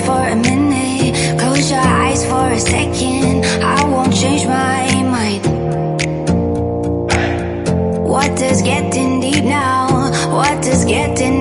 for a minute. Close your eyes for a second. I won't change my mind. What is getting deep now? What is getting